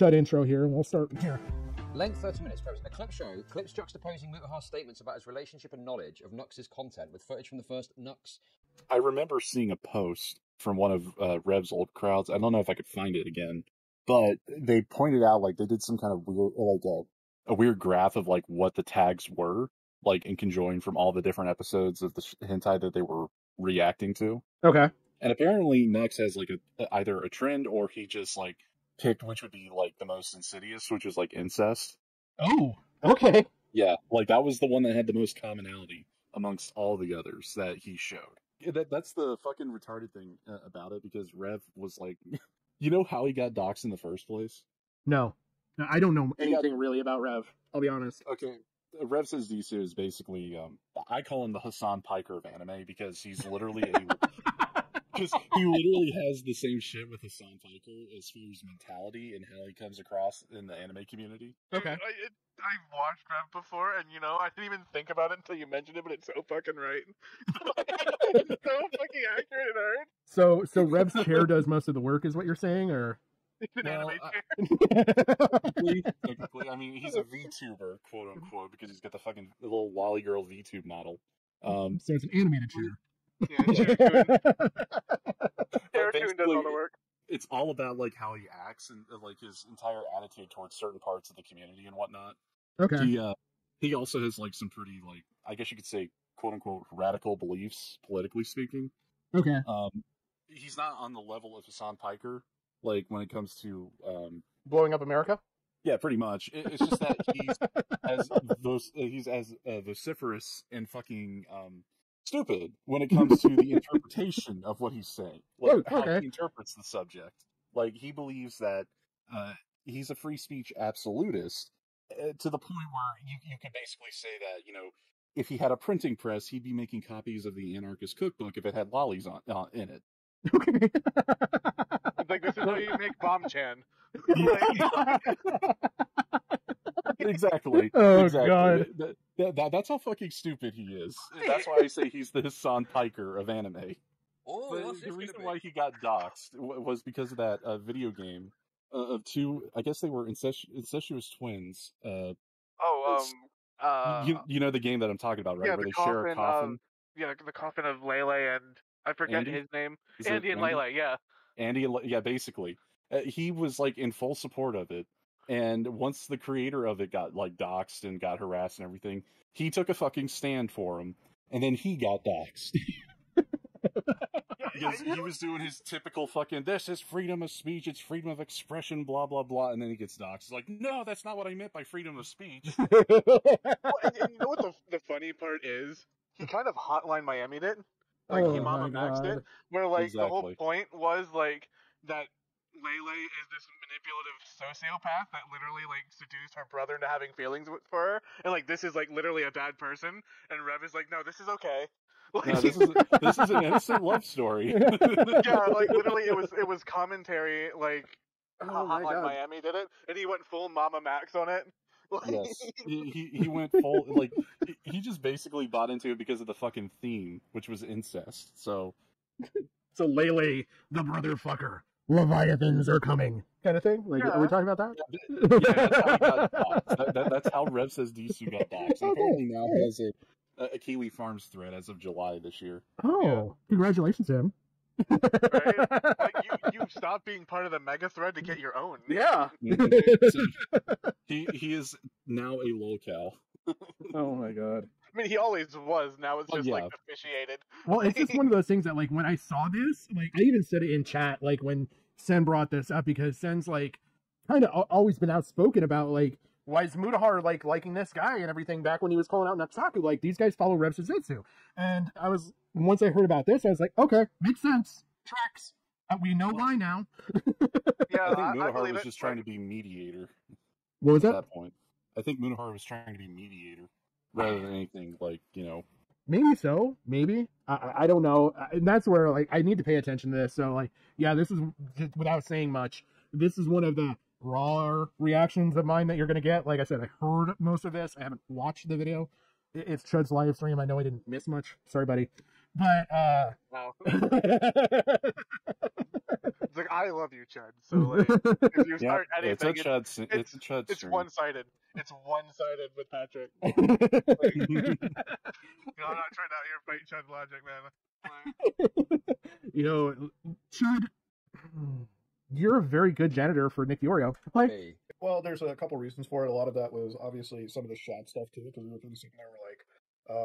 Chud intro here, and we'll start here. Length 30 minutes, Travis. A clip show, clips juxtaposing Mutahar's statements about his relationship and knowledge of Nux's content with footage from the first Nux. I remember seeing a post from one of uh, Rev's old crowds. I don't know if I could find it again, but they pointed out like they did some kind of weird, like a, a weird graph of like what the tags were, like in conjoined from all the different episodes of the sh- hentai that they were reacting to. Okay. And apparently, Nux has like a either a trend or he just like picked which would be like the most insidious, which is like incest. Oh, okay. Yeah, like that was the one that had the most commonality amongst all the others that he showed. Yeah, that, that's the fucking retarded thing uh, about it because Rev was like, you know how he got doxxed in the first place? No, No, I don't know He got- anything really about Rev. I'll be honest. Okay. Rev says Desu is basically, um, I call him the Hasan Piker of anime because he's literally a. Because he literally has the same shit with Hasan Piker as far as mentality and how he comes across in the anime community. Okay. I, it, I've watched Rev before, and you know, I didn't even think about it until you mentioned it, but it's so fucking right. it's so fucking accurate and hard. So, so Rev's chair does most of the work, is what you're saying, or? It's an Well, anime I- Technically, technically, I mean, he's a VTuber, quote unquote, because he's got the fucking little Wally Girl VTube model. Um, so it's an animated chair. Yeah, chair tune. Chair tune does all the work. it's all about like how he acts and uh, like his entire attitude towards certain parts of the community and whatnot. okay. He uh, he also has like some pretty like I guess you could say quote unquote radical beliefs, politically speaking. Okay. Um, he's not on the level of Hasan Piker, like when it comes to um, Blowing up America. yeah, pretty much. It, it's just that he's as those he's as uh, vociferous and fucking um stupid when it comes to the interpretation of what he's saying, like Oh, how he interprets the subject. Like he believes that uh, he's a free speech absolutist uh, to the point where you you could basically say that you know if he had a printing press, he'd be making copies of the Anarchist Cookbook if it had lollies on uh, in it. Okay. It's like this is how you make Bomb Chan. Exactly. Oh, exactly. God. That, that, that- that's how fucking stupid he is. That's why I say he's the Hasan Piker of anime. Oh, But the reason why he got doxxed was because of that uh, video game uh, of two. I guess they were incest- incestuous twins. Uh, Oh, um, uh, you you know the game that I'm talking about, right? yeah, Where the they share a coffin coffin. of yeah, the coffin of Leyley and I forget Andy? his name. Is Andy and Andy? Leyley, yeah. Andy, and Le- yeah, basically, uh, he was like in full support of it. And once the creator of it got like doxxed and got harassed and everything, he took a fucking stand for him, and then he got doxxed. because he was doing his typical fucking this is freedom of speech, it's freedom of expression, blah blah blah, and then he gets doxxed. He's like, no, that's not what I meant by freedom of speech. Well, and, and you know what the the funny part is? He kind of hotline Miami'd it. Like he Oh mama maxed it. Where like the whole point was like that Leyley is this manipulative sociopath that literally like seduced her brother into having feelings with, for her, and like this is like literally a bad person, and Rev is like, no, this is okay. Like, No, this is this is an innocent love story. yeah, like literally, it was it was commentary like Oh my Hotline God. Miami did it, and he went full Mama Max on it. Like, Yes, he he- he went full like he- he just basically bought into it because of the fucking theme, which was incest. So so Leyley, the brother fucker, Leviathans are coming, kind of thing. Like, are we talking about that? yeah, that's how got. That, that, that's how Rev says Desu got doxxed. And apparently now he has a, a Kiwi Farms thread as of July this year. Oh, congratulations to him. right? like you, you stopped being part of the mega thread to get your own. Yeah. Mm-hmm. So, he he is now a lolcow. oh my god. I mean, he always was. Now it's Oh, just like officiated. Well, it's just one of those things that, like, when I saw this, like, I even said it in chat, like, when Sen brought this up, because Sen's, like, kind of always been outspoken about, like, why is Mutahar, like, liking this guy and everything back when he was calling out Nuxtaku? Like, these guys follow Rev Says Desu. And I was, once I heard about this, I was like, okay, makes sense. Tracks. Uh, we know why now. Yeah, I think I, I believe was it. just trying to be mediator What was at that? that point. I think Mutahar was trying to be mediator rather than anything like you know. Maybe so. Maybe I, I- don't know. And that's where like I need to pay attention to this. So like, yeah, this is without saying much. This is one of the raw reactions of mine that you're gonna get. Like I said, I heard most of this. I haven't watched the video. It's Chud's live stream. I know I didn't miss much. Sorry, buddy. But uh, Wow. It's like I love you, Chud. So like, if you Yeah, start it's a anything, chud. s- It's, it's- a chud. it's one-sided. It's one-sided with Patrick. Like, you know, I'm not trying out here fight Chud logic, man. Like, you know, Chud, you're a very good janitor for Nick Diorio. Like, Hey, Well, there's a couple reasons for it. A lot of that was obviously some of the shot stuff too, because we were kind of sitting there, we're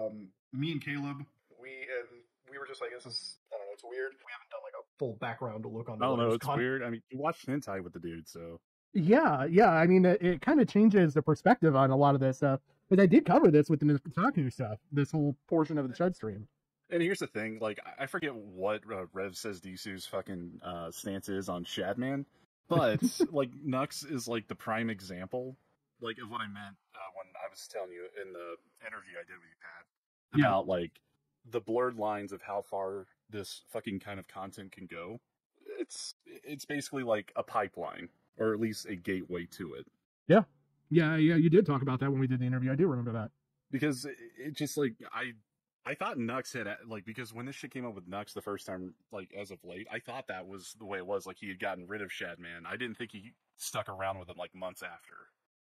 like, um, me and Caleb, we and we were just like, this is, I don't know, it's weird. We haven't done like a full background to look on. I don't know. It's con- weird. I mean, you watched hentai with the dude, so yeah, yeah. I mean, it, it kind of changes the perspective on a lot of this stuff. But I did cover this with the Kotaku stuff, this whole portion of the Chud stream. And here's the thing, like I I forget what uh, Rev says Desu's fucking uh, stance is on Shadman, but like Nux is like the prime example, like of what I meant uh, when I was telling you in the interview I did with you, Pat, Yeah. about like the blurred lines of how far this fucking kind of content can go. It's it's basically like a pipeline, or at least a gateway to it. Yeah, yeah. Yeah, you did talk about that when we did the interview. I do remember that. because it, it just like I I thought Nux had like because when this shit came up with Nux the first time like as of late I thought that was the way it was like he had gotten rid of Shadman I didn't think he stuck around with him like months after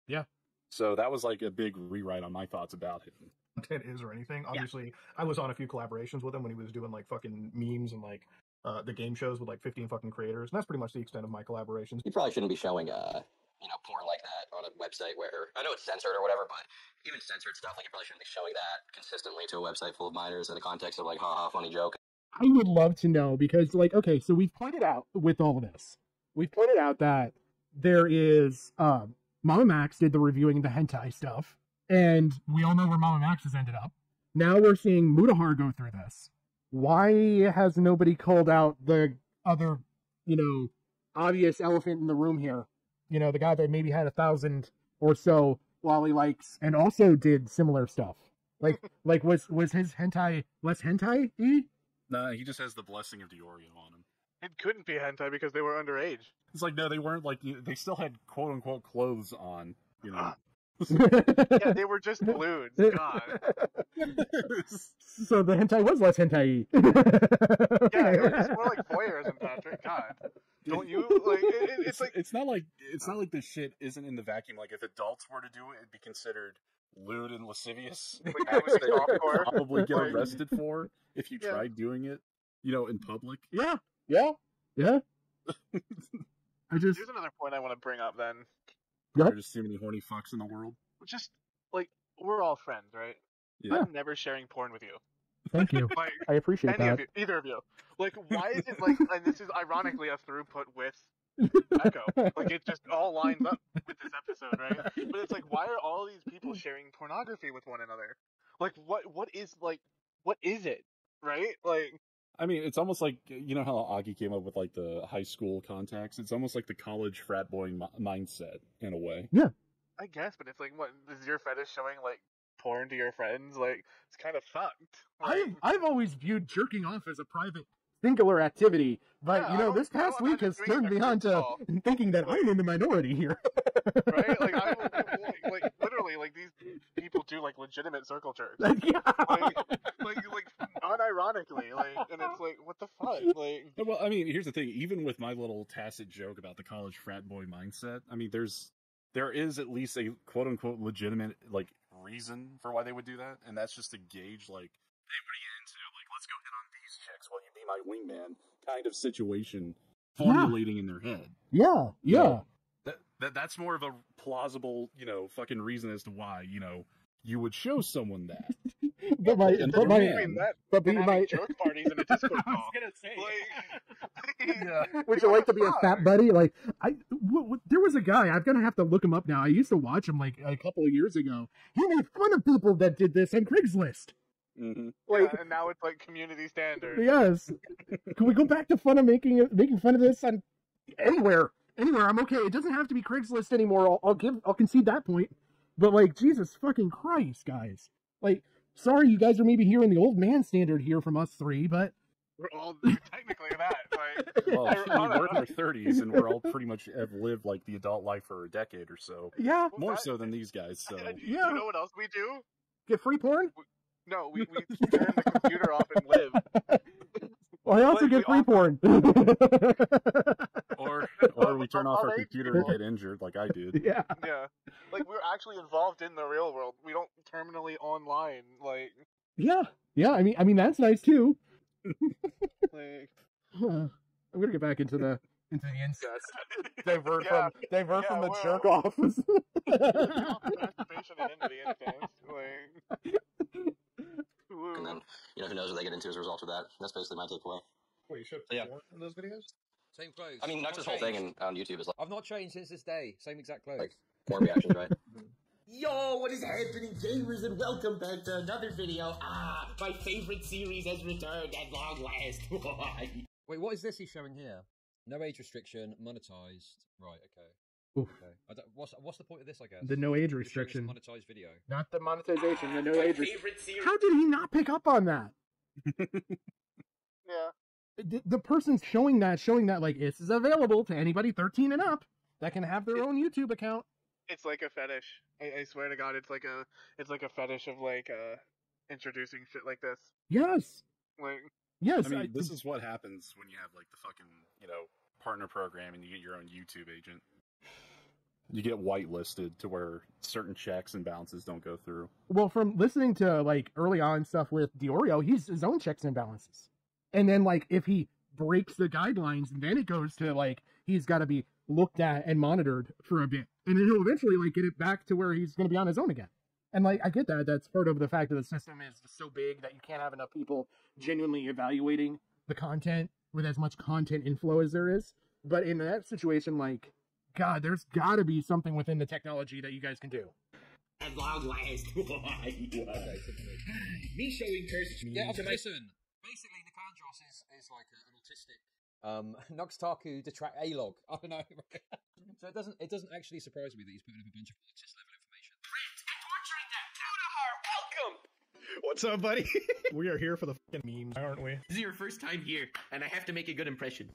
Yeah. so that was like a big rewrite on my thoughts about him content is or anything. Obviously, I was on a few collaborations with him when he was doing like fucking memes and like uh, the game shows with like 15 fucking creators, and that's pretty much the extent of my collaborations. You probably shouldn't be showing, uh, you know, porn like that on a website where I know it's censored or whatever, but even censored stuff, like you probably shouldn't be showing that consistently to a website full of minors in the context of like, haha, funny joke. I would love to know because, like, okay, so we've pointed out with all of this, we've pointed out that there is, um, Mama Max did the reviewing the hentai stuff, and we all know where Mama Max has ended up. Now we're seeing Mutahar go through this. Why has nobody called out the other, you know, obvious elephant in the room here? You know, the guy that maybe had a thousand or so lolly likes and also did similar stuff. Like, like was was his hentai less hentai? nah he just has the blessing of Diorio on him it couldn't be hentai because they were underage. it's like no they weren't like they still had quote unquote clothes on you know ah. Yeah, they were just lewd. God. so the hentai was less hentai. Yeah, it was more like voyeurism, Patrick. God. Don't you like? It, it, it's like it's not like it's not like this shit isn't in the vacuum. Like if adults were to do it, it'd be considered lewd and lascivious. Like, which I was they softcore. would probably get Like- arrested for if you Yeah. tried doing it. You know, in public. yeah, yeah, yeah. I just here's another point I want to bring up. Then, Yep. There just too many horny fucks in the world. just like we're all friends, right? Yeah. I'm never sharing porn with you. thank you. Like I appreciate any that. of you, either of you. Like, why is it like? and this is ironically a throughput with Echo. Like, it just all lines up with this episode, right? But it's like, why are all these people sharing pornography with one another? Like, what? What is like? What is it? Right? Like, I mean, it's almost like you know how Augie came up with like the high school contacts. It's almost like the college frat boy mi- mindset in a way. Yeah, I guess, but it's like, what is your fetish showing like porn to your friends? Like, it's kind of fucked. Like, I've I've always viewed jerking off as a private singular activity, but Yeah, you know this past week has turned me a on to call. thinking that I'm in the minority here. right? Like, I like, like literally, like these people do like legitimate circle jerks. yeah. like, like, like, unironically, like, and it's like, what the fuck, like, Well, I mean, here's the thing. Even with my little tacit joke about the college frat boy mindset, I mean, there's there is at least a quote unquote legitimate like reason for why they would do that, and that's just to gauge like, hey, what are you into? Like, let's go hit on these chicks while you be my wingman, kind of situation formulating in their head. yeah, yeah. That, that that's more of a plausible, you know, fucking reason as to why you know you would show someone that. But my, And but my, that but and be having my. jerk parties in a Discord call. gonna say. Like, Would you like to be a fat buddy? Like I, w- w- there was a guy. I'm gonna have to look him up now. I used to watch him like a couple of years ago. He made fun of people that did this on Craigslist. hmm Like, Yeah, and now it's like community standard. yes. Can we go back to fun of making making fun of this on anywhere? Anywhere, I'm okay. It doesn't have to be Craigslist anymore. I'll, I'll give, I'll concede that point. But like, Jesus fucking Christ, guys! Like, sorry, you guys are maybe hearing the old man standard here from us three, but We're all technically that. Like, Well, I- I mean, we're in our thirties, and we're all pretty much have lived like the adult life for a decade or so. yeah, More I- so than these guys. So I- I- Yeah. You know what else we do? get free porn. No, we, we turn the computer off and live. Well, I also get we free all- porn. Or or we turn off our computer and get injured like I did. yeah. Yeah, like we're actually involved in the real world. We don't terminally online. Like, Yeah. Yeah. I mean, I mean that's nice too. like I'm gonna get back into the into the incest. Divert Yeah, from divert yeah, from the we're- jerk off. masturbation and into the instance. Like, woo. And then, you know, who knows what they get into as a result of that. That's basically my takeaway. Wait, you should Yeah. in those videos? Same clothes. I mean, Not Nux's whole thing changed. in, on YouTube is like I've not changed since this day. Same exact clothes. Like- porn reactions, right? Yo, what is happening, gamers, and welcome back to another video. Ah, my favorite series has returned at long last. Wait, what is this he's showing here? No age restriction, monetized. Right, okay. Oof. Okay. I don't, what's what's the point of this? I guess The no age You're showing us a restriction. monetized video. Not the monetization, the no age restriction. How did he not pick up on that? yeah. The, the person's showing that, showing that like this is available to anybody 13 and up that can have their own YouTube account. It's like a fetish. I, I swear to God, it's like a it's like a fetish of like uh introducing shit like this. Yes, Like, yes. I mean, I- this is what happens when you have like the fucking you know partner program and you get your own YouTube agent. You get whitelisted to where certain checks and balances don't go through. well from listening to like early on stuff with Diorio, he's his own checks and balances. And then like if he breaks the guidelines, then it goes to like he's got to be looked at and monitored for a bit, and then he'll eventually like get it back to where he's going to be on his own again. And like I get that, that's part of the fact that the system is so big that you can't have enough people genuinely evaluating the content with as much content inflow as there is. But in that situation, like God, there's got to be something within the technology that you guys can do. At long last. Me showing cursed Yeah, memes to my listen. Basically, Nikandros is, is like a, an autistic um Nuxtaku detract A log. I don't know. so it doesn't it doesn't actually surprise me that he's putting up a bunch of autist level information. Welcome. What's up, buddy? we are here for the fucking memes, aren't we? This is your first time here, and I have to make a good impression.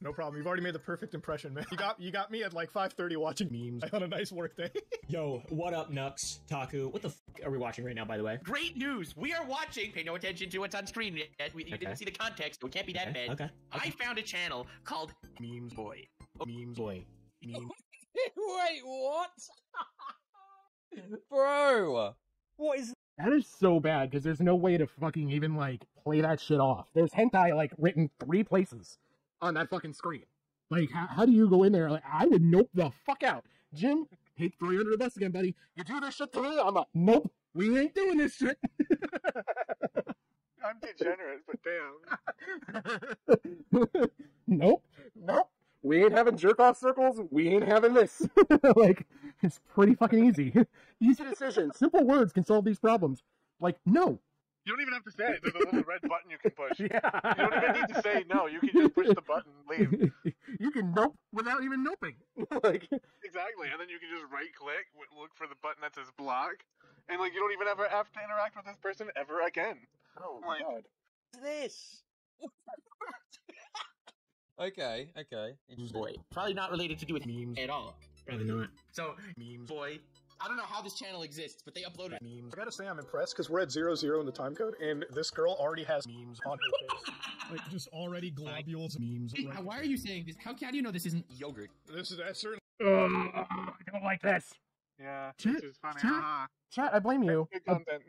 No problem. You've already made the perfect impression, man. You got you got me at like 5:30 watching memes on a nice work day. Yo, what up, Nux, Taku? What the f- are we watching right now, by the way? Great news! We are watching. Pay no attention to what's on screen yet. We, you Okay. didn't see the context, so it can't be that Okay, bad. okay. I found a channel called memes boy. Memes boy. Memes. Wait, what? Bro, what is That is so bad because there's no way to fucking even like play that shit off. There's hentai like written three places on that fucking screen. Like, how, how do you go in there? Like, I would nope the fuck out. Jim, hate three hundred the best again, buddy. You do this shit to me? I'm like, nope, we ain't doing this shit. I'm degenerate, but damn. nope, nope. We ain't having jerk off circles. We ain't having this. like, it's pretty fucking easy. easy decision. Simple words can solve these problems. Like, no. You don't even have to say it. There's a little red button you can push. You don't even need to say no. You can just push the button, leave. you can nope without even noping. like, Exactly, and then you can just right click, look for the button that says block, and like you don't even ever have to interact with this person ever again. oh my God. this? okay, okay. Interesting. Boy. Probably not related to do with Memes. at all. Probably not. So, Memes. boy, I don't know how this channel exists, but they uploaded. Memes. I gotta say, I'm impressed because we're at zero zero in the time code, and this girl already has memes on her face. like just already globules memes. Right why are you saying this? How, how do you know this isn't yogurt? This is that's certain. Ugh, I don't like this. Yeah, Chat- which is funny. chat- haha. Chat, I blame you. Good I, content.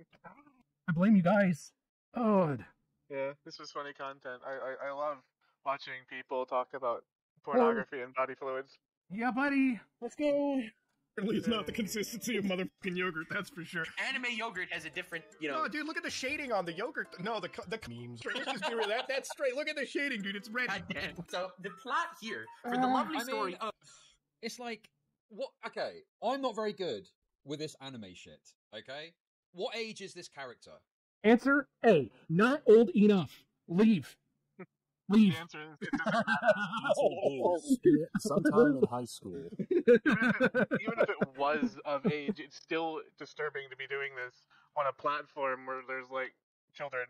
I blame you guys. Oh, Yeah, this was funny content. I, I I love watching people talk about pornography and body fluids. yeah, buddy. Let's go. Certainly, it's not the consistency of motherfucking yogurt. That's for sure. Anime yogurt has a different, you know. No, dude, look at the shading on the yogurt. No, the the memes. Straight, let's just be. That that's straight. Look at the shading, dude. It's red. God. So the plot here for the Uh, lovely I mean, story It's like what? Okay, I'm not very good with this anime shit. Okay, what age is this character? Answer A. Not old enough. Leave. Leave. The answer is it doesn't oh, Sometime in high school. even, if it, even if it was of age, it's still disturbing to be doing this on a platform where there's like children.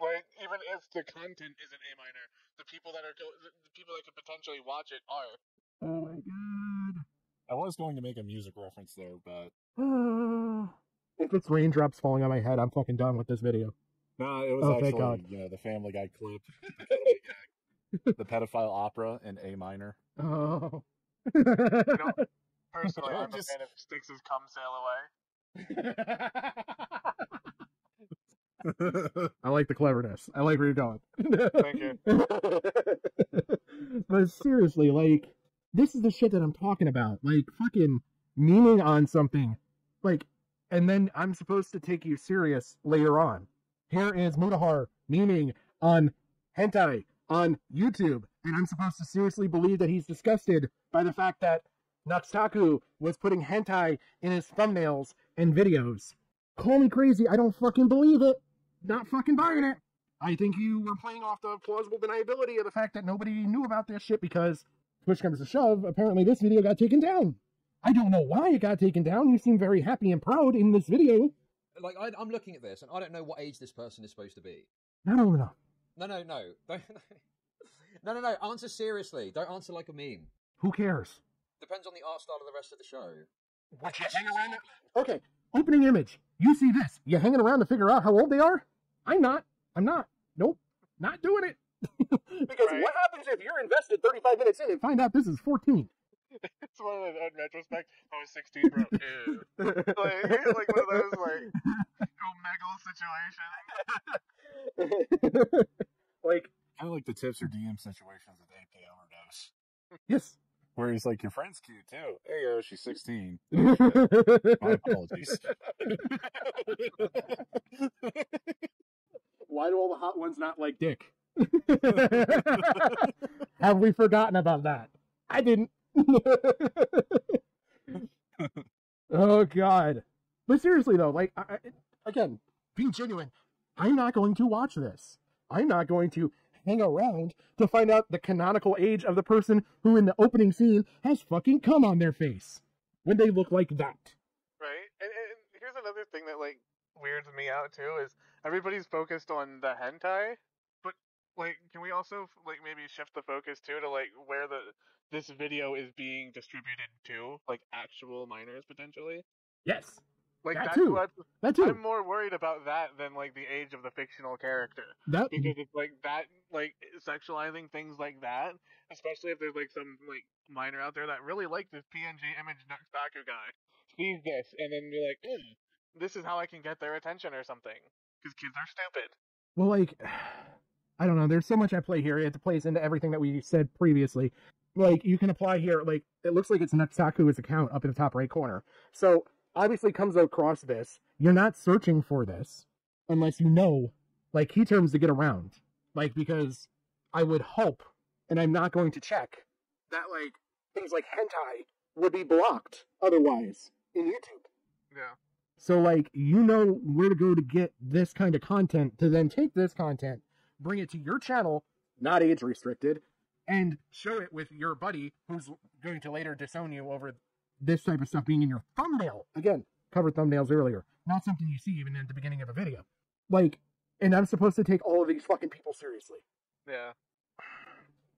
Like even if the content isn't A minor, the people that are go- the the people that could potentially watch it are. Oh my god. I was going to make a music reference there, but Oh. If it's raindrops falling on my head, I'm fucking done with this video. No, it was Oh, actually God. you know the Family Guy clip, the pedophile opera in A minor. Oh. Personally, I'm Just- a fan of Styx's "Come Sail Away." I like the cleverness. I like where you're going. Thank you. but seriously, like, this is the shit that I'm talking about. Like, fucking meaning on something. Like, and then I'm supposed to take you serious later on. Here is Mutahar meaning on hentai on YouTube, and I'm supposed to seriously believe that he's disgusted by the fact that Natsukaku was putting hentai in his thumbnails and videos. Call me crazy, I don't fucking believe it. Not fucking buying it. I think you were playing off the plausible deniability of the fact that nobody knew about this shit because push comes to shove, apparently this video got taken down. I don't know why it got taken down. You seem very happy and proud in this video. Like I, I'm looking at this, and I don't know what age this person is supposed to be. I don't know. No, no, no, don't, no, no, no. Answer seriously. Don't answer like a meme. Who cares? Depends on the art style of the rest of the show. Would you hang around? Okay, opening image. You see this. You hanging around to figure out how old they are? I'm not. I'm not. Nope. Not doing it. because Right. what happens if you're invested 35 minutes in and find out this is 14? It's one of those in retrospect. I was 16, bro. Ew. like, like one of those like omegle situation. like, Kind of like the tips or DM situations with AP overdose, yes. where he's like, "Your friend's cute too." Hey, yo, she's sixteen. Why My apologies. Why do all the hot ones not like dick? Have we forgotten about that? I didn't. oh God! But seriously though, like I, again, being genuine, I'm not going to watch this. I'm not going to hang around to find out the canonical age of the person who, in the opening scene, has fucking cum on their face when they look like that. Right? And, and here's another thing that like weirds me out too is everybody's focused on the hentai, like, can we also like maybe shift the focus too to like where the this video is being distributed to, like actual minors potentially? Yes, Like That that's too. what that too. I'm more worried about that than like the age of the fictional character. that because it's like that like sexualizing things like that especially if there's like some like minor out there that really like this png image Nuxtaku guy sees this and then you're like "Hmm, this is how i can get their attention or something because kids are stupid Well, like, I don't know. There's so much at play here. It plays into everything that we said previously. Like, you can apply here. Like, it looks like it's Nuxtaku's account up in the top right corner. So, obviously, comes across this. You're not searching for this unless you know, like, key terms to get around. Like, because I would hope, and I'm not going to check, that, like, things like hentai would be blocked otherwise in YouTube. yeah So like you know where to go to get this kind of content to then take this content, bring it to your channel, not age restricted, and show it with your buddy who's going to later disown you over this type of stuff being in your thumbnail. Again, covered thumbnails earlier. Not something you see even at the beginning of a video. Like, and I'm supposed to take all of these fucking people seriously. yeah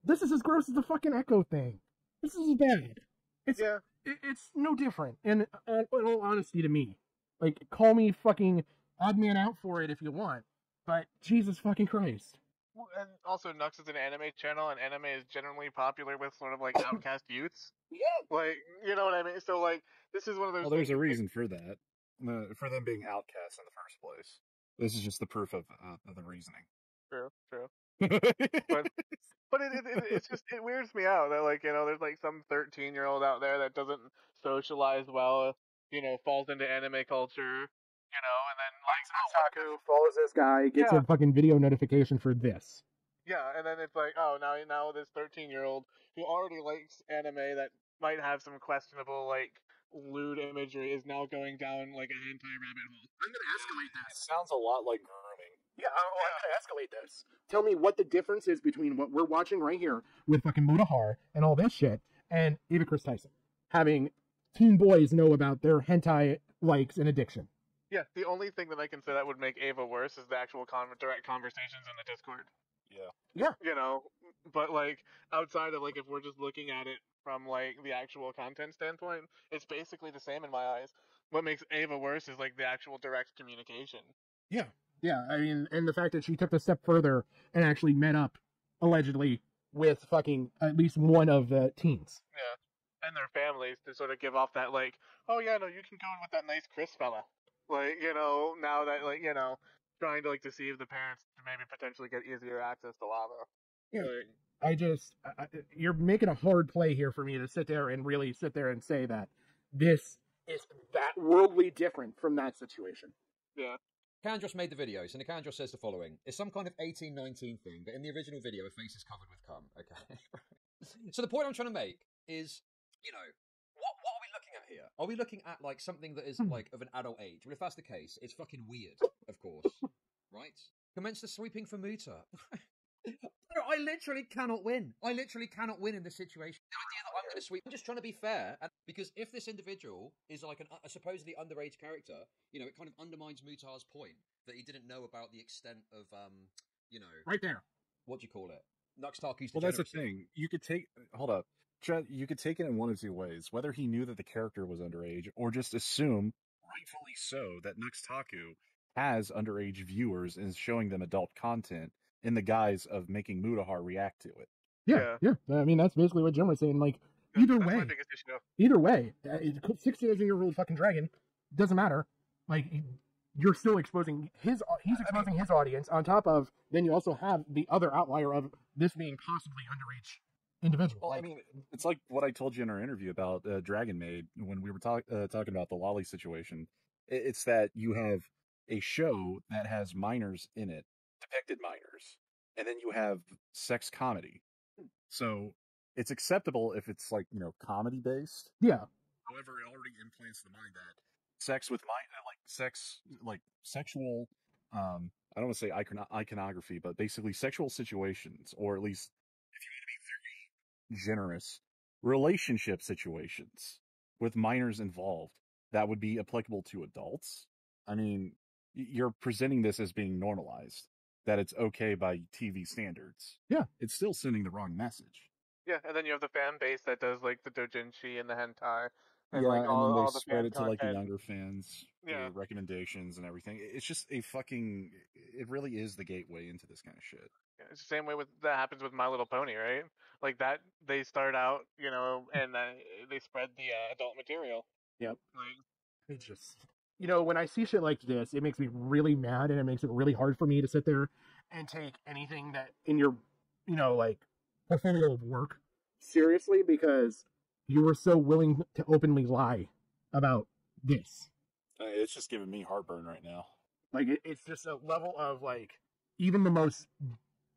This is as gross as the fucking echo thing. This is bad. It's yeah it, it's no different. And uh, in all honesty, to me, like call me fucking odd man out for it if you want, but Jesus fucking Christ. Well, and also nux is an anime channel and anime is generally popular with sort of like outcast youths Yeah. like you know what i mean so like this is one of those Well, there's a reason for that. Uh, for them being outcasts in the first place. This is just the proof of, uh, of the reasoning. true true but but it, it, it it's just it weirds me out that like you know there's like some 13 year old out there that doesn't socialize well you know falls into anime culture you know and then likes Taku follows this guy, gets Yeah. a fucking video notification for this. yeah and then it's like oh now now this 13 year old who already likes anime that might have some questionable like lewd imagery is now going down like a hentai rabbit hole I'm gonna escalate It sounds a lot like grooming. Yeah, I'm, well, I'm gonna escalate this. Tell me what the difference is between what we're watching right here with fucking Mutahar and all this shit, and Eva Kris Tyson having teen boys know about their hentai likes and addiction. Yeah the only thing that i can say that would make ava worse is the actual con- direct conversations in the discord Yeah. Yeah. you know but like outside of like if we're just looking at it from like the actual content standpoint it's basically the same in my eyes what makes Ava worse is like the actual direct communication. Yeah, yeah. I mean, and the fact that she took the step further and actually met up, allegedly, with fucking at least one of the teens. Yeah, and their families to sort of give off that like, oh yeah, no, you can go in with that nice Kris fella. Like you know, now that like you know, trying to like deceive the parents to maybe potentially get easier access to lava. Yeah. Like, I just, I, I- you're making a hard play here for me to sit there and really sit there and say that this is that worldly different from that situation. yeah. Kandros made the video, so Nikandros says the following. It's some kind of 1819 thing, but in the original video, her face is covered with cum. Okay. so the point I'm trying to make is, you know, what, what are we looking at here? Are we looking at, like, something that is, like, of an adult age? Well, if that's the case, it's fucking weird, of course. right? Commence the sweeping for Muta. I literally cannot win. I literally cannot win in this situation. The idea that I'm going to sweep. I'm just trying to be fair, and because if this individual is like an, a supposedly underage character, you know, it kind of undermines Mutar's point that he didn't know about the extent of, um, you know, Right there. what do you call it? Nuxtaku's Well, that's the thing. You could take. Hold up. Chet, You could take it in one of two ways. Whether he knew that the character was underage, or just assume, rightfully so, that Nuxtaku has underage viewers and is showing them adult content in the guise of making Mutahar react to it. Yeah, yeah. I mean, that's basically what Jim was saying. Like, either way, my biggest either way, uh, it's 16 year old fucking dragon doesn't matter. Like, you're still exposing his, he's exposing his audience. On top of, then you also have the other outlier of this being possibly underage individual. Well, I mean, it's like what I told you in our interview about uh, Dragon Maid when we were talk- uh, talking about the Lolly situation. It's that you have a show that has minors in it, depicted minors, and then you have sex comedy. So it's acceptable if it's like you know comedy based. yeah, However, it already implants the mind that sex with mind, like sex, like sexual. Um, I don't want to say icon- iconography, but basically sexual situations, or at least if you want to be very generous, relationship situations with minors involved that would be applicable to adults. I mean, you're presenting this as being normalized, that it's okay by TV standards. Yeah. It's still sending the wrong message. Yeah, and then you have the fan base that does like the dojinshi and the hentai, and yeah, like and all, then they all the spread fan it to like the content. younger fans, Yeah. the recommendations and everything. It's just a fucking. It really is the gateway into this kind of shit. Yeah, It's the same way with that happens with My Little Pony, right? Like that, they start out, you know, and uh, they spread the uh, adult material. Yep. Like, it's just you know when i see shit like this it makes me really mad and it makes it really hard for me to sit there and take anything that in your you know like portfolio of work seriously because you were so willing to openly lie about this Uh, It's just giving me heartburn right now. like it, it's just a level of like even the most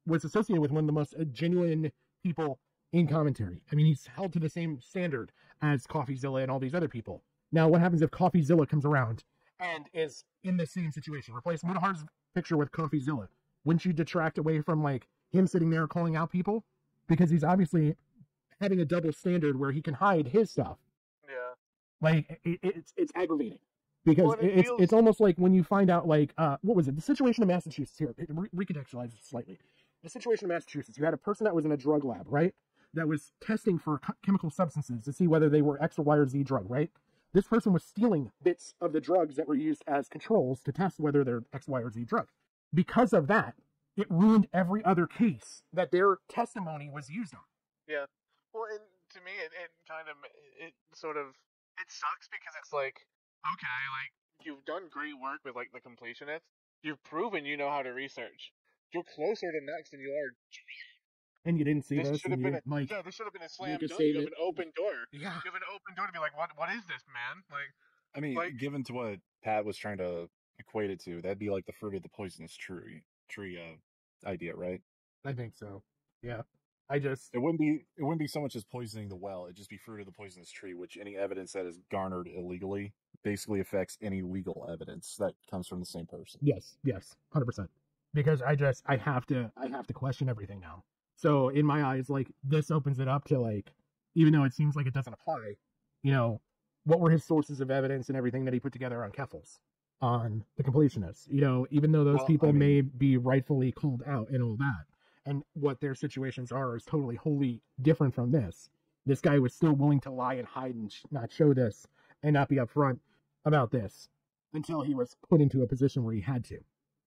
was associated with one of the most uh, genuine people in commentary. I mean, he's held to the same standard as CoffeeZilla and all these other people. Now, what happens if CoffeeZilla comes around and is in the same situation? Replace Mutahar's picture with CoffeeZilla. Wouldn't you detract away from like him sitting there calling out people because he's obviously having a double standard where he can hide his stuff? yeah, like it, it's it's aggravating because Well, it it's feels- it's almost like when you find out like uh what was it the situation in Massachusetts here re- recontextualize it slightly the situation in Massachusetts you had a person that was in a drug lab right that was testing for chemical substances to see whether they were X or Y or Z drug right this person was stealing bits of the drugs that were used as controls to test whether they're X Y or Z drug because of that it ruined every other case that their testimony was used on yeah. Well, and to me, it, it kind of it sort of it sucks because it's like okay, like you've done great work with like the completionists. You've proven you know how to research. You're closer to next than you are. and you didn't see This this, should have and been a, like yeah, this should have been a slam make a dunk. You have statement. an open door. yeah You have an open door to be like, what? What is this, man? Like, I mean, Like- given to what Pat was trying to equate it to, that'd be like the fruit of the poisonous tree tree uh, idea, right? I think so. Yeah. I just It wouldn't be it wouldn't be so much as poisoning the well; it'd just be fruit of the poisonous tree, which any evidence that is garnered illegally basically affects any legal evidence that comes from the same person. yes, yes, hundred percent. Because I just I have to I have to question everything now. So in my eyes, like this opens it up to like, even though it seems like it doesn't apply, you know, what were his sources of evidence and everything that he put together on Keffals, on the completionists? You know, even though those Well, people I mean- may be rightfully called out and all that, and what their situations are is totally wholly different from this. This guy was still willing to lie and hide and sh- not show this and not be upfront about this until he was put into a position where he had to.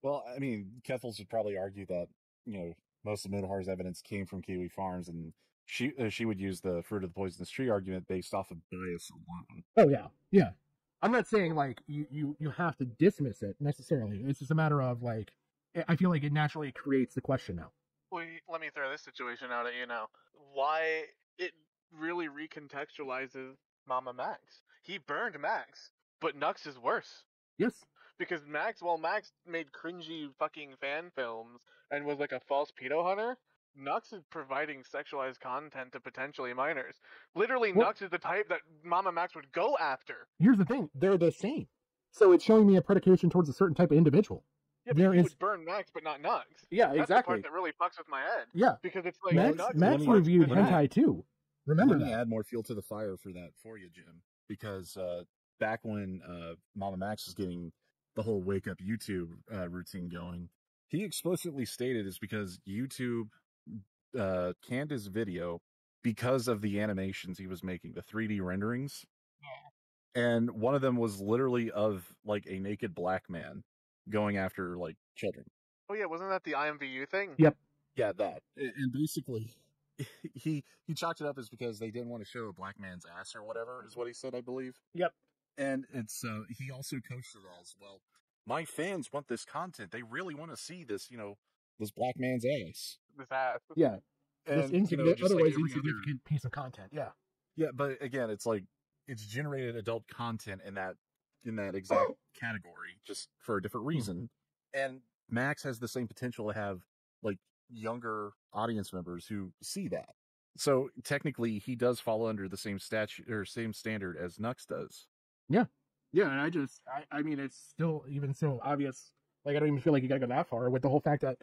Well, I mean, Keffals would probably argue that you know most of Mutahar's evidence came from Kiwi Farms, and she uh, she would use the fruit of the poisonous tree argument based off of bias alone. Oh yeah, yeah. I'm not saying like you you you have to dismiss it necessarily. It's just a matter of like I- I feel like it naturally creates the question now. Wait, let me throw this situation out at you now. Why it really recontextualizes Mama Max. He burned Max, but Nux is worse. Yes. Because Max, well, Max made cringy fucking fan films and was like a false pedo hunter. Nux is providing sexualized content to potentially minors. Literally, Well- Nux is the type that Mama Max would go after. Here's the thing: they're the same. So it's showing me a predication towards a certain type of individual. Yeah, but There he is- would burn Max, but not Nux. Yeah, That's the exactly. part that really fucks with my head. Yeah. Because it's like Max Nux Max reviewed than Max. hentai too. Remember Let me that? add more fuel to the fire for that for you, Jim, because uh, back when uh, Mama Max was getting the whole wake up YouTube uh, routine going, he explicitly stated it's because YouTube uh, canned his video because of the animations he was making, the 3D renderings. Yeah. And one of them was literally of like a naked black man going after like children. Oh yeah, wasn't that the IMVU thing? Yep. Yeah, that. And and basically, he he chalked it up as because they didn't want to show a black man's ass or whatever, is what he said, I believe. Yep. And it's uh he also coached it as well. My fans want this content. They really want to see this, you know, this black man's ass. This ass. Yeah. This And, you know, insignificant, like otherwise other- insignificant piece of content. Yeah. Yeah, but again, it's like it's generated adult content in that in that exact category, just for a different reason. And Max has the same potential to have like younger audience members who see that. So technically, he does fall under the same statute or same standard as Nux does. Yeah. Yeah, and I just, I, I mean, it's still even so obvious. Like, I don't even feel like you gotta go that far with the whole fact that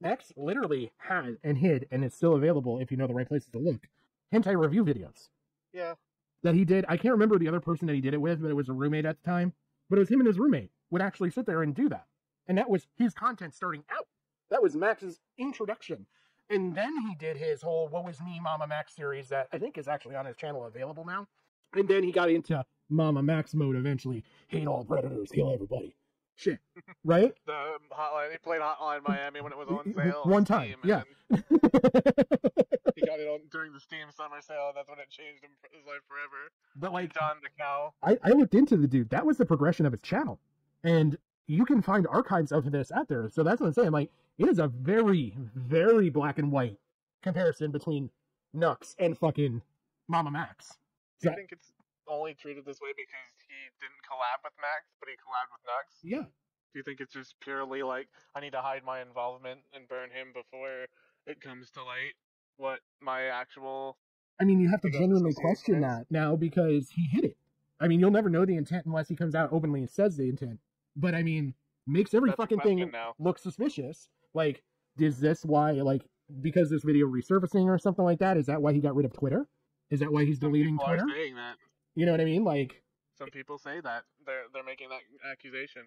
Max literally had and hid, and it's still available if you know the right places to look. Hentai review videos Yeah. that he did. I can't remember the other person that he did it with, but it was a roommate at the time. But it was him and his roommate would actually sit there and do that. And that was his content starting out. That was Max's introduction. And then he did his whole What Was Me Mama Max series that I think is actually on his channel available now. And then he got into Mama Max mode eventually. Hate all predators, kill everybody. Shit. Right? The um, hotline. He played Hotline Miami when it was on sale. on One time, Steam, yeah. he got it on during the Steam summer sale. That's when it changed him his life forever. But like John the cow. I, I looked into the dude. That was the progression of his channel. And you can find archives of this out there. So that's what I'm saying. Like, it is a very, very black and white comparison between Nux and fucking Mama Max. Do you think it's only treated this way because he didn't collab with Max, but he collabed with Nux? yeah. Do you think it's just purely like I need to hide my involvement and burn him before it comes to light what my actual I mean, you have to genuinely question serious that now because he hit it. I mean, you'll never know the intent unless he comes out openly and says the intent. But I mean, makes every That's fucking thing now. look suspicious. Like, is this why, like, because this video resurfacing or something like that? Is that why he got rid of Twitter? Is that why he's Some deleting Twitter? saying that. You know what I mean? Like, Some people say that they're they're making that accusation.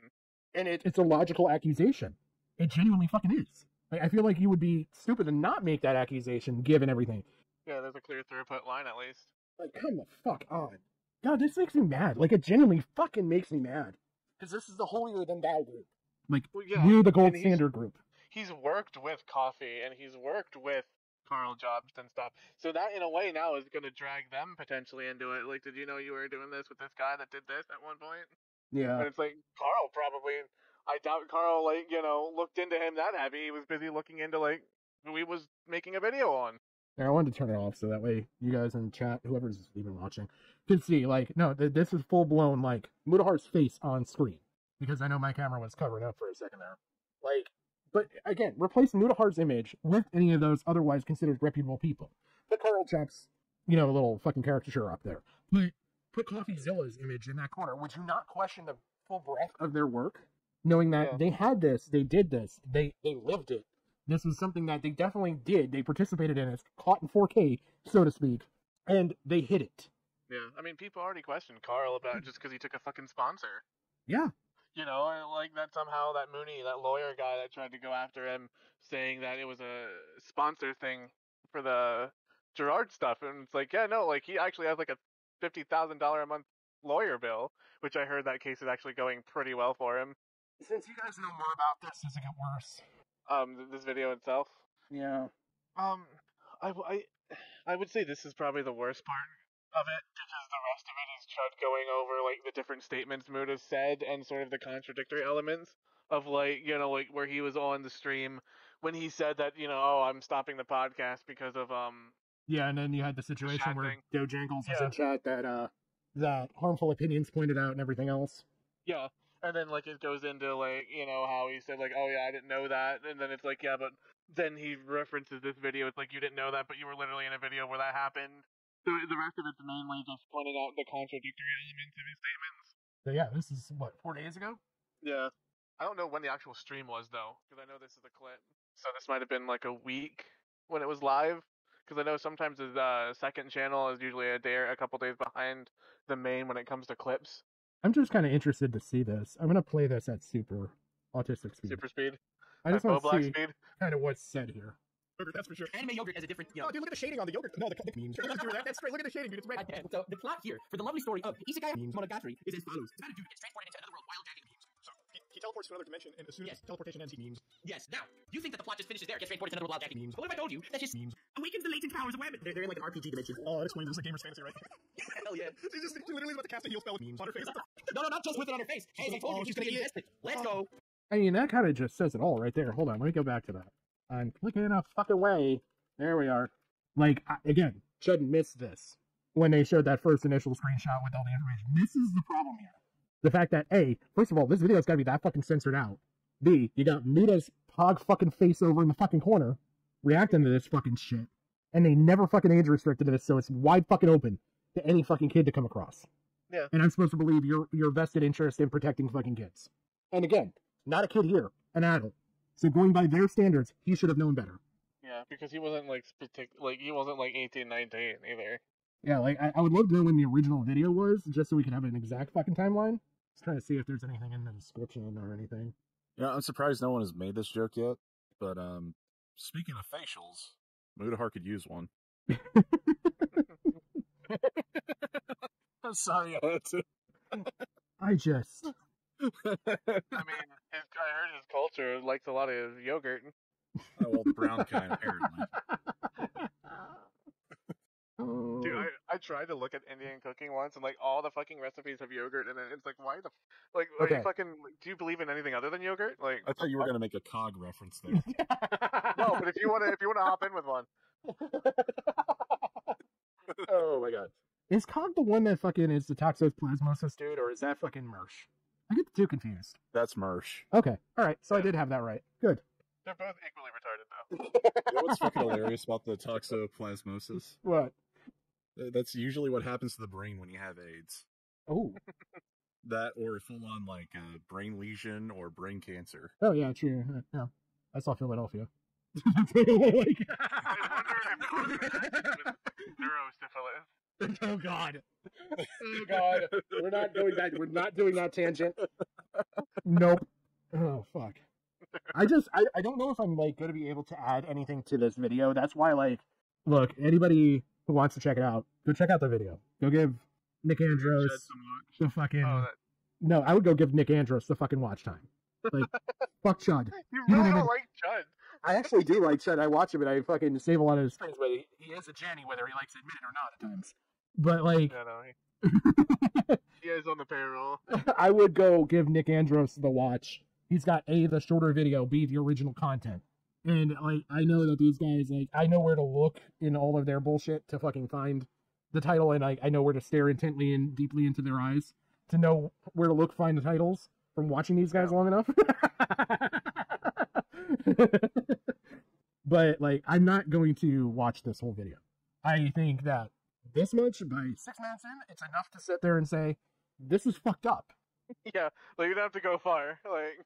and it, it's a logical accusation. It genuinely fucking is. Like, I feel like you would be stupid to not make that accusation given everything. Yeah, there's a clear throughput line at least. Like, come the fuck on. God, this makes me mad. Like, it genuinely fucking makes me mad. Because this is the holier than thou group. Like, Well, yeah, we're the gold standard group. He's worked with Coffee and he's worked with Karl Jobst and stuff. So that in a way now is gonna drag them potentially into it. Like, did you know you were doing this with this guy that did this at one point? Yeah. And it's like Karl probably. I doubt Karl like you know looked into him that heavy. He was busy looking into like who he was making a video on. Yeah, I wanted to turn it off so that way you guys in chat, whoever's even watching, can see. Like, no, th- this is full blown like Mutahar's face on screen because I know my camera was covering up for a second there. Like, but again, replace Mutahar's image with any of those otherwise considered reputable people. Put Karl Jobst's, you know, a little fucking caricature up there. But put CoffeeZilla's image in that corner. Would you not question the full breadth of their work, knowing that Yeah. they had this, they did this, they they lived it. This was something that they definitely did. They participated in. It's caught in 4K, so to speak, and they hit it. Yeah, I mean people already questioned Karl about just because he took a fucking sponsor. Yeah. You know, and, like that somehow that Mooney, that lawyer guy that tried to go after him, saying that it was a sponsor thing for the Gerard stuff, and it's like, yeah, no, like he actually has like a fifty thousand dollar a month lawyer bill, which I heard that case is actually going pretty well for him. Since you guys know more about this, does it get worse? Um, this video itself. Yeah. Um, I, I, I would say this is probably the worst part of it because the rest of it is Chud going over like the different statements Mood has said and sort of the contradictory elements of like you know like where he was on the stream when he said that you know oh I'm stopping the podcast because of um Yeah, and then you had the situation chat where thing. Dojangles was Yeah. in chat that uh that harmful opinions pointed out and everything else. yeah and then like it goes into like you know how he said like oh yeah I didn't know that and then it's like yeah but then he references this video it's like you didn't know that but you were literally in a video where that happened so the rest of it's mainly just pointing out the contradictory elements of his statements So yeah, this is what four days ago. Yeah. I don't know when the actual stream was though, because I know this is a clip. So this might have been like a week when it was live, because I know sometimes the uh, second channel is usually a day or a couple days behind the main when it comes to clips. I'm just kind of interested to see this. I'm gonna play this at super autistic speed. Super speed. I just want to Black see speed. kind of what's said here. Yogurt, that's for sure. Anime yogurt has a different, you know. Oh, dude, look at the shading on the yogurt. No, the, the memes. that, that's straight. Look at the shading, dude. It's red. Okay, So the plot here for the lovely story of Isekai Monogatari is as follows: It's about a dude gets transported into another world while jacking memes. So he, he teleports to another dimension, and as soon as teleportation ends, he memes. Yes. Now you think that the plot just finishes there, gets transported to another world while jacking memes. But what if I told you that just Memes. awakens the latent powers of web? They're, they're in like an RPG dimension. Oh, that explains this is like gamer's fantasy, right? Hell yeah. She's just she literally about to cast a heal spell with memes on her face. No, no, not just with it on her face. Hey, I told Oh, you, she's she's gonna gonna get eat invested. Let's Oh. go. I mean, that kind of just says it all right there. Hold on, let me go back to that. I'm clicking a fucking way. There we are. Like I, again, shouldn't miss this when they showed that first initial screenshot with all the information. This is the problem here. The fact that a, first of all, this video's got to be that fucking censored out. B, you got Muta's hog fucking face over in the fucking corner, reacting to this fucking shit, and they never fucking age restricted this, so it's wide fucking open to any fucking kid to come across. Yeah. And I'm supposed to believe your your vested interest in protecting fucking kids. And again, not a kid here, an adult. So going by their standards, he should have known better. Yeah, because he wasn't like partic- like he wasn't like 18, 19 either. Yeah, like I, I would love to know when the original video was, just so we can have an exact fucking timeline. Just trying to see if there's anything in the description or anything. Yeah, I'm surprised no one has made this joke yet. But um, speaking of facials, Mutahar could use one. I'm sorry I had to. I just I mean, his, I heard his culture likes a lot of yogurt. Oh, well, the brown kind, apparently. Oh. Dude, I, I tried to look at Indian cooking once, and like all the fucking recipes have yogurt in it. It's like, why the f- like? Are Okay. you fucking? Do you believe in anything other than yogurt? Like, I thought you were going to make a cog reference there. no, but if you want to, if you want to hop in with one, oh my god. Is Cog the one that fucking is the toxoplasmosis dude, or is that fucking Mersh? I get the two confused. That's Mersh. Okay, alright, so I did have that right. Good. they're both equally retarded though. You know what's fucking hilarious about the toxoplasmosis? What? Uh, That's usually what happens to the brain when you have AIDS. Oh. That or a full on like uh, brain lesion or brain cancer. Oh yeah, true. Uh, Yeah. I saw Philadelphia. I wonder if Cog with neurosyphilis. oh god. Oh god. We're not doing that. We're not doing that tangent. Nope. Oh fuck. I just I, I don't know if I'm like gonna be able to add anything to this video. That's why like look, anybody who wants to check it out, go check out the video. Go give Nikandros Shed watch. the fucking Oh, that, No, I would go give Nikandros the fucking watch time. Like fuck Chud. you You really don't don't like Chud. I actually do like Chud. I watch him and I fucking save a lot of his things, but he, he is a Jenny whether he likes to admit it or not at times. But like no, he, he is on the payroll. I would go give Nikandros the watch. He's got A, the shorter video, B, the original content. And like I know that these guys like I know where to look in all of their bullshit to fucking find the title and I, I know where to stare intently and deeply into their eyes to know where to look find the titles from watching these guys long enough. but like I'm not going to watch this whole video. I think that this much by six minutes in, it's enough to sit there and say, This is fucked up. yeah, like you don't have to go far. Like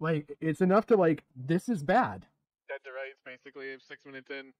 Like it's enough to like this is bad. dead to rights, basically. Six minutes in.